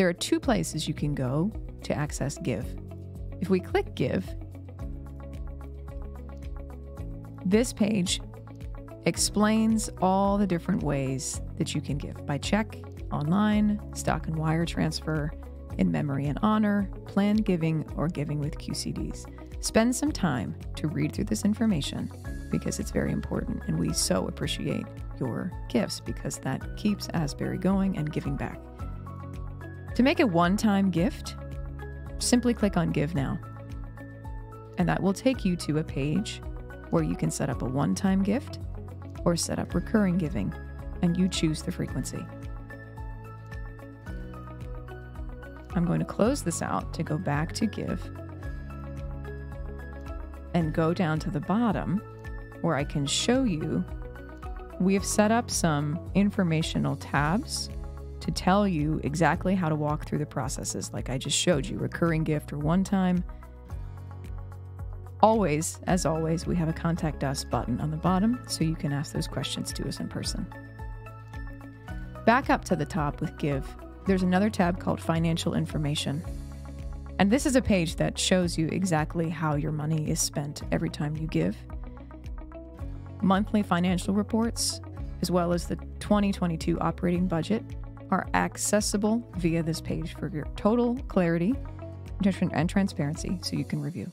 there are two places you can go to access Give. If we click Give, this page explains all the different ways that you can give by check, online, stock and wire transfer, in memory and honor, planned giving, or giving with QCDs. Spend some time to read through this information because it's very important and we so appreciate your gifts because that keeps Asbury going and giving back. To make a one time gift, simply click on Give Now. And that will take you to a page where you can set up a one time gift or set up recurring giving, and you choose the frequency. I'm going to close this out to go back to Give and go down to the bottom where I can show you we have set up some informational tabs to tell you exactly how to walk through the processes like I just showed you recurring gift or one time. Always, as always, we have a contact us button on the bottom so you can ask those questions to us in person. Back up to the top with Give, there's another tab called Financial Information. And this is a page that shows you exactly how your money is spent every time you give. Monthly financial reports, as well as the 2022 operating budget, are accessible via this page for your total clarity and transparency so you can review.